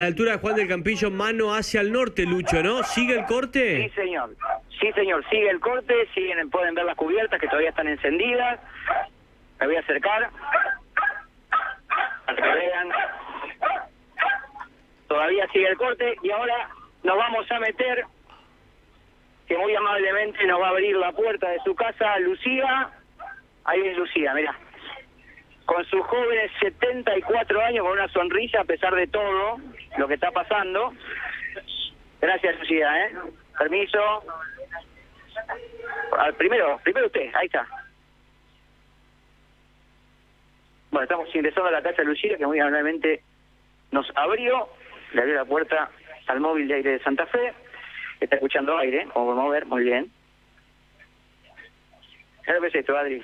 la altura de Juan del Campillo, mano hacia el norte, Lucho, ¿no? ¿Sigue el Sí, corte? señor. Sí, señor. Sigue el corte, siguen, pueden ver las cubiertas que todavía están encendidas. Me voy a acercar para que vean. Todavía sigue el corte y ahora nos vamos a meter, que muy amablemente nos va a abrir la puerta de su casa Lucía. Ahí es Lucía, mira. Con sus jóvenes 74 años, con una sonrisa a pesar de todo lo que está pasando. Gracias, Lucía, ¿eh? Permiso. Al primero, primero usted, ahí está. Bueno, estamos ingresando a la casa de Lucía, que muy amablemente nos abrió, le abrió la puerta al móvil de aire de Santa Fe. Está escuchando aire, como podemos ver, muy bien. ¿Qué es esto, Adri?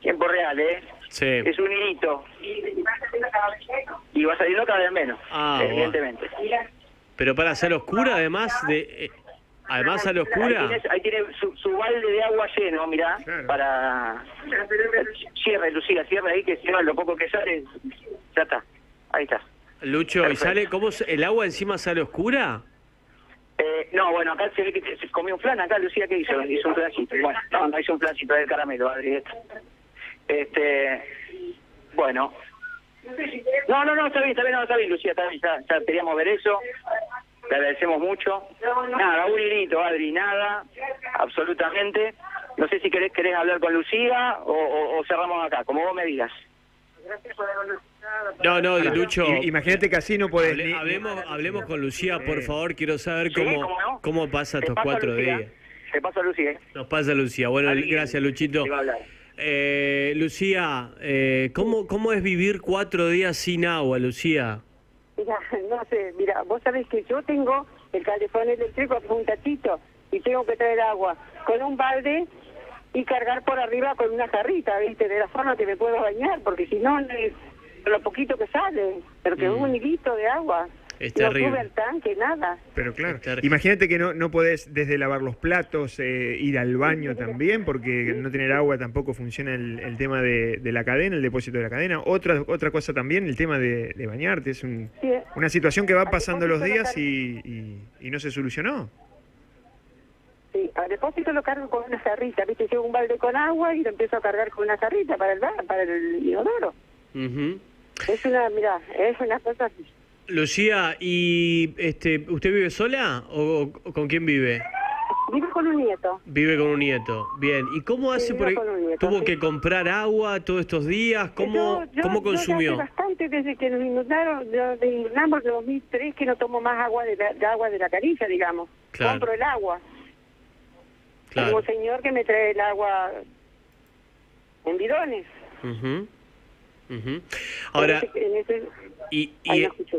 Tiempo real, ¿eh? Sí. Es un hilito. Y va saliendo cada vez menos, Ah, evidentemente. Pero para hacer oscura, además de... eh, además a la Ahí oscura... tiene, ahí tiene su, su balde de agua lleno, mirá, Claro. para... Cierre, Lucía, cierre ahí, que cierra lo poco que sale, ya está, ahí está. Lucho, ¿y sale cómo el agua encima sale oscura? Eh, no, bueno, acá se ve que se comió un flan, acá Lucía, ¿qué hizo? Hizo un flancito. Bueno, no, no hizo un flancito del caramelo, Adri. Este, bueno. No, no, no, está bien, está bien, no, está bien, Lucía, está bien, ya, ya queríamos ver eso. Le agradecemos mucho. Nada, un hilito, Adri, nada, absolutamente. No sé si querés, querés hablar con Lucía o, o- o cerramos acá, como vos me digas. No, no, Lucho... Imagínate que así no podés hable- hablemos, hablemos con Lucía, por favor. Quiero saber cómo, ¿cómo pasa estos cuatro días. Te paso a Lucía. Nos pasa Lucía. Bueno, gracias, Luchito. Eh, Lucía, eh, ¿cómo, ¿cómo es vivir cuatro días sin agua, Lucía? Mira, no sé, mira, vos sabés que yo tengo el calefón eléctrico un tachito y tengo que traer agua con un balde y cargar por arriba con una jarrita, ¿viste? De la forma que me puedo bañar, porque si no, es lo poquito que sale, pero que Mm. un hilito de agua. Es no terrible. al tanque, nada. Pero claro, imagínate que no, no podés desde lavar los platos, eh, ir al baño también, porque no tener agua tampoco funciona el, el tema de, de la cadena, el depósito de la cadena. Otra otra cosa también, el tema de, de bañarte. Es un- Sí, una situación que va pasando los días y, y- y no se solucionó. sí, al depósito lo cargo con una jarrita, ¿viste? Llevo un balde con agua y lo empiezo a cargar con una jarrita para el, ba- para el inodoro. Ujú. Es una, mira, es una cosa... Lucía, ¿y este, usted vive sola o, o con quién vive? Vivo con un nieto. Vive con un nieto. Bien. ¿Y cómo hace? Sí, un nieto, tuvo sí. que comprar agua todos estos días. ¿Cómo, Yo- yo- cómo yo ya consumió? hace bastante desde que nos inundaron, de inundamos de 2003 que no tomo más agua de, la, de agua de la caricia, digamos. Claro. Compro el agua. Claro. Tengo un señor que me trae el agua en bidones. Ujú. Ahora, En ese- en ese- y,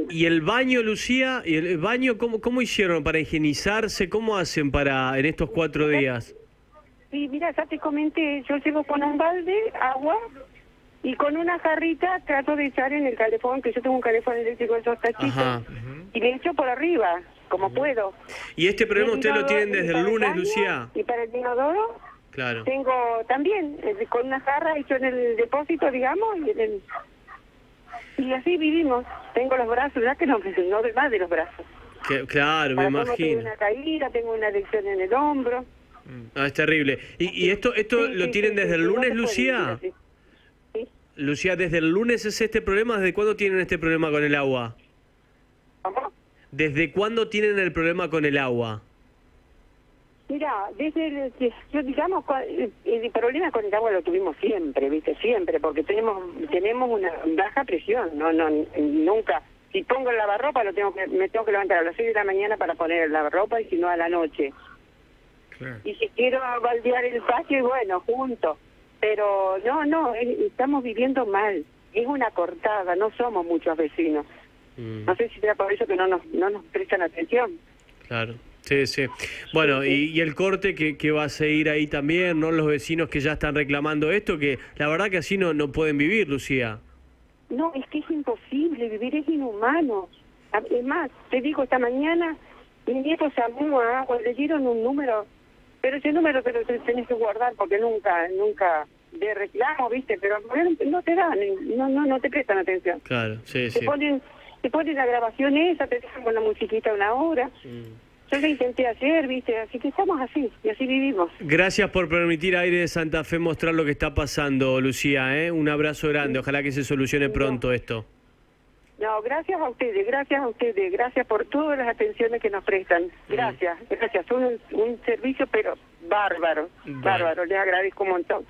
y, el baño, Lucía, y el baño, ¿cómo, ¿cómo hicieron para higienizarse? ¿Cómo hacen para en estos cuatro días? Sí, mira, ya te comenté, yo llevo con un balde agua y con una jarrita trato de echar en el calefón, que yo tengo un calefón eléctrico de esos tachitos, Ajá. y le echo por arriba, como puedo. ¿Y este problema ustedes lo tienen desde el lunes, Lucía? Y para el inodoro Claro. tengo también, eh, con una jarra hecho en el depósito, digamos, y, en el- y así vivimos. Tengo los brazos, ya que no, no doy más de los brazos. Que- claro, me colmo tengo imagino. una caída, tengo una lesión en el hombro. Ah, es terrible. ¿Y, y esto esto Sí, lo sí, tienen sí, desde el lunes, Lucía? Sí. Lucía, ¿desde el lunes es este problema? ¿Desde cuándo tienen este problema con el agua? ¿Cómo? ¿Desde cuándo tienen el problema con el agua? Mira, desde el, yo digamos, cua- el, problema con el agua lo tuvimos siempre, viste, siempre, porque tenemos tenemos una baja presión, no no nunca. Si pongo el lavarropa lo tengo que me tengo que levantar a las 6 de la mañana para poner el lavarropa y si no a la noche. Claro. Y si quiero baldear el patio, y bueno, junto. Pero no, no, eh, estamos viviendo mal. Es una cortada, no somos muchos vecinos. Mm, No sé si será por eso que no nos, no nos prestan atención. claro. Sí, sí. Bueno, y, y el corte que, que va a seguir ahí también, ¿no? Los vecinos que ya están reclamando esto, que la verdad que así no, no pueden vivir, Lucía. No, es que es imposible, vivir es inhumano. Es más, te digo, esta mañana mi nieto llamó a agua, le dieron un número, pero ese número te lo te- tenés que guardar porque nunca, nunca de reclamo, ¿viste? Pero no te dan, no, no, no te prestan atención. Claro, sí, Te sí. ponen te ponen la grabación esa, te dejan con la musiquita una hora. Yo lo intenté hacer, ¿viste? Así que estamos así, y así vivimos. Gracias por permitir a Aire de Santa Fe mostrar lo que está pasando, Lucía. ¿eh? Un abrazo grande. Ojalá que se solucione pronto esto. No, gracias a ustedes, gracias a ustedes, gracias por todas las atenciones que nos prestan. Gracias, gracias. Son un, un servicio, pero bárbaro, Bueno. bárbaro. Les agradezco un montón.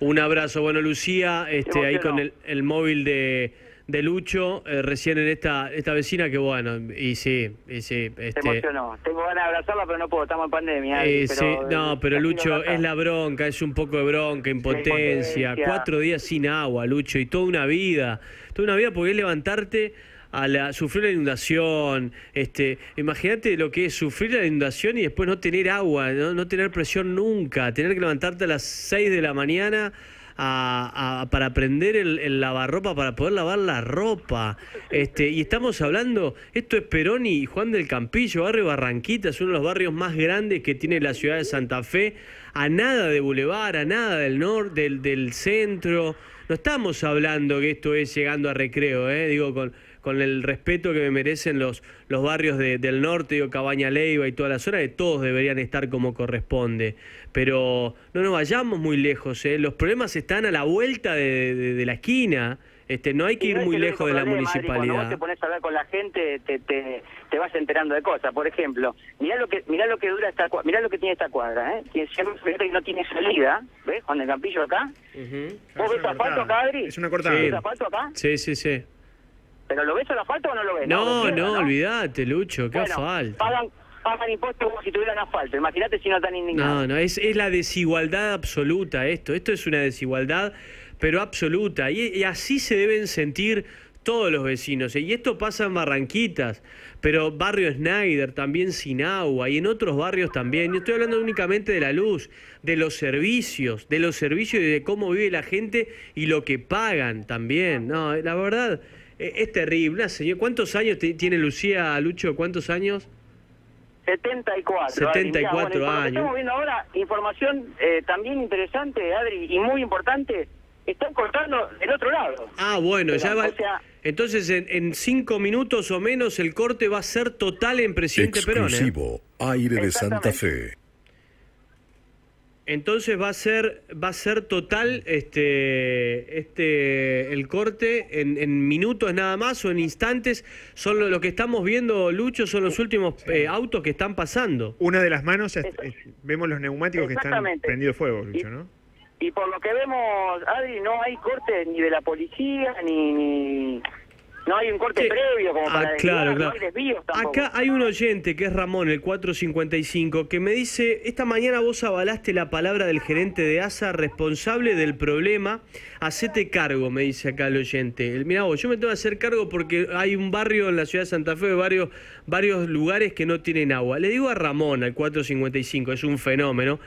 Un abrazo. Bueno, Lucía, este, ahí con el, el móvil de, de Lucho, eh, recién en esta esta vecina que bueno, y sí, y sí. Este, emocionó. Tengo ganas de abrazarla, pero no puedo, estamos en pandemia. eh, sí, no, pero Lucho, es la bronca, es un poco de bronca, impotencia. impotencia. Cuatro días sin agua, Lucho, y toda una vida. Toda una vida porque es levantarte a la, sufrir la inundación. Este, imagínate lo que es sufrir la inundación y después no tener agua, no, no tener presión nunca, tener que levantarte a las 6 de la mañana. A, para prender el, lavarropa para poder lavar la ropa. Este y estamos hablando esto es Perón y Juan del Campillo barrio Barranquita es uno de los barrios más grandes que tiene la ciudad de Santa Fe a nada de Boulevard a nada del norte del, del centro. No estamos hablando que esto es llegando a recreo eh digo con con el respeto que me merecen los, los barrios de- del norte, digo, Cabaña Leiva y toda la zona, que todos deberían estar como corresponde. Pero no nos vayamos muy lejos, ¿eh? los problemas están a la vuelta de, de- de la esquina, este, no hay que Y ir no muy el lejos de la Adri, Cuando vos te municipalidad. pones a hablar con la gente, te, te, te vas enterando de cosas. Por ejemplo, mirá lo que mirá lo que dura esta cua- mirá lo que tiene esta cuadra, ¿eh? Tiene, que no tiene salida, ¿ves? Juan del Campillo acá. Ujú. ¿Vos ves asfalto acá, Adri? Es una cortada. Sí. ¿Ves asfalto acá? Sí, sí, sí. ¿Pero lo ves el asfalto o no lo ves? No, no, cierran, olvídate, Lucho, qué Bueno, falta. Pagan, pagan impuestos como si tuvieran asfalto. Imagínate si no están indignados. No, no, es, es la desigualdad absoluta esto. Esto es una desigualdad, pero absoluta. Y, y así se deben sentir todos los vecinos. Y esto pasa en Barranquitas, pero barrio Snyder también sin agua y en otros barrios también. Yo estoy hablando únicamente de la luz, de los servicios, de los servicios y de cómo vive la gente y lo que pagan también. No, la verdad es terrible. Una señora- ¿Cuántos años tiene Lucía, Lucho? ¿Cuántos años? 74. Adri. Mirá, 74 bueno, años. Estamos viendo ahora información eh, también interesante, Adri, y muy importante. Están cortando del otro lado. Ah, bueno, Pero, ya va. o sea- Entonces, en, en cinco minutos o menos, el corte va a ser total en Presidente Perón. ¿eh? Exclusivo. Aire de Santa. Fe. Entonces va a ser, va a ser total este, este, el corte en, en minutos nada más o en instantes. Son lo, lo que estamos viendo, Lucho, son los últimos eh, autos que están pasando. Una de las manos, es- es- vemos los neumáticos que están prendidos fuego, Lucho, Y- ¿no? Y por lo que vemos, Adri, no hay corte ni de la policía, ni... ni- no hay un corte Sí. previo como Ah, para desviar, claro, no claro. hay desvíos tampoco. Acá hay un oyente que es Ramón, el 455, que me dice, esta mañana vos avalaste la palabra del gerente de ASA responsable del problema, hacete cargo, me dice acá el oyente. Mira vos, yo me tengo que hacer cargo porque hay un barrio en la ciudad de Santa Fe, varios, varios lugares que no tienen agua. Le digo a Ramón, al 455, es un fenómeno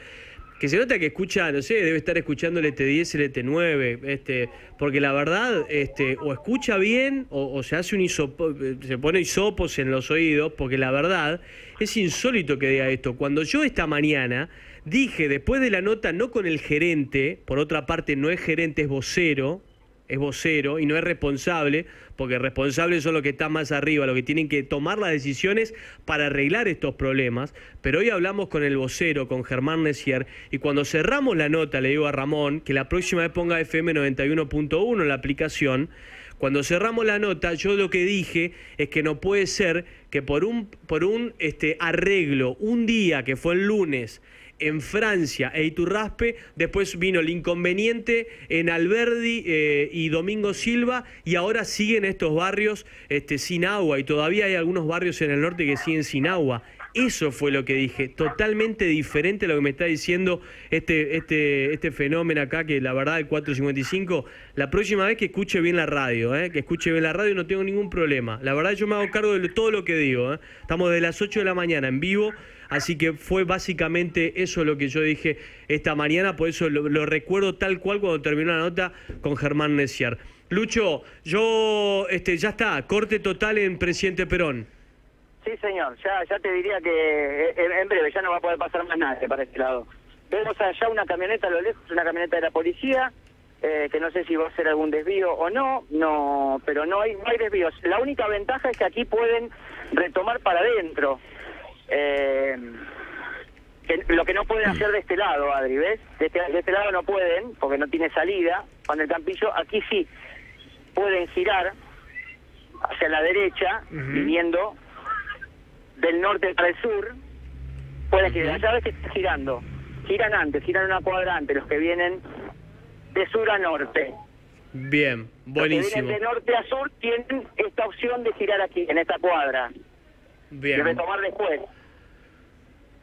que se nota que escucha, no sé, debe estar escuchando el ET10, el ET9, este, porque la verdad, este, o escucha bien, o, se hace un hisopo, se pone hisopos en los oídos, porque la verdad es insólito que diga esto. Cuando yo esta mañana dije, después de la nota, no con el gerente, por otra parte no es gerente, es vocero, es vocero y no es responsable, porque responsables son los que están más arriba, los que tienen que tomar las decisiones para arreglar estos problemas. Pero hoy hablamos con el vocero, con Germán Necier, y cuando cerramos la nota, le digo a Ramón que la próxima vez ponga FM 91.1 en la aplicación. Cuando cerramos la nota, yo lo que dije es que no puede ser que por un, por un este, arreglo, un día que fue el lunes, en Francia e Iturraspe, después vino el inconveniente en Alberdi eh, y Domingo Silva, y ahora siguen estos barrios este, sin agua, y todavía hay algunos barrios en el norte que siguen sin agua. Eso fue lo que dije, totalmente diferente a lo que me está diciendo este, este, este fenómeno acá, que la verdad el 455, la próxima vez que escuche bien la radio, ¿eh? que escuche bien la radio no tengo ningún problema. La verdad yo me hago cargo de todo lo que digo. ¿eh? Estamos de las 8 de la mañana en vivo, así que fue básicamente eso lo que yo dije esta mañana, por eso lo, lo recuerdo tal cual cuando terminó la nota con Germán Neciar. Lucho, yo, este, ya está, corte total en Presidente Perón. Sí, señor, ya, ya te diría que en breve ya no va a poder pasar más nadie para este lado. Vemos allá una camioneta a lo lejos, una camioneta de la policía, eh, que no sé si va a ser algún desvío o no, no, pero no hay, no hay desvíos. La única ventaja es que aquí pueden retomar para adentro. Eh, que lo que no pueden hacer de este lado, Adri, ¿ves? De este, de este lado no pueden, porque no tiene salida. Cuando el Campillo, aquí sí pueden girar hacia la derecha, viniendo del norte para el sur. Pueden girar, ya ves que están girando. Giran antes, giran una cuadrante, los que vienen de sur a norte. Bien, buenísimo. Los que vienen de norte a sur tienen esta opción de girar aquí, en esta cuadra. Bien. Y retomar después.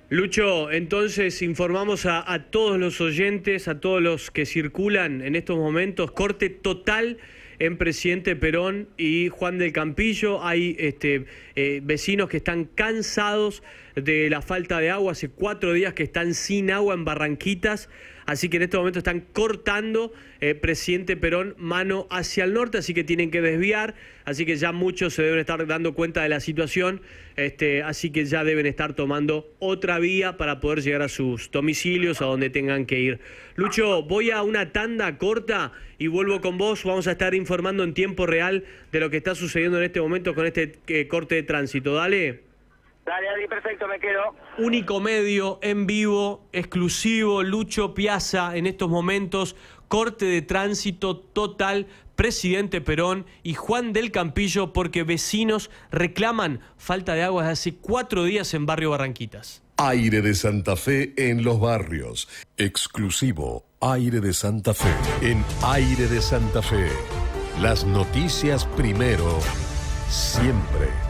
Lucho, entonces informamos a, todos los oyentes, a todos los que circulan en estos momentos, corte total en Presidente Perón y Juan del Campillo. Hay este, eh, vecinos que están cansados de la falta de agua, hace cuatro días que están sin agua en Barranquitas, así que en este momento están cortando eh, Presidente Perón mano hacia el norte, así que tienen que desviar, así que ya muchos se deben estar dando cuenta de la situación, este, así que ya deben estar tomando otra vía para poder llegar a sus domicilios, a donde tengan que ir. Lucho, voy a una tanda corta y vuelvo con vos, vamos a estar informando en tiempo real de lo que está sucediendo en este momento con este eh, corte de tránsito, dale. Dale, Adri, perfecto, me quedo. Único medio en vivo, exclusivo, Lucho Piazza en estos momentos, corte de tránsito total, presidente Perón y Juan del Campillo, porque vecinos reclaman falta de agua desde hace cuatro días en Barrio Barranquitas. Aire de Santa Fe en los barrios. Exclusivo Aire de Santa Fe. En Aire de Santa Fe. Las noticias primero, siempre.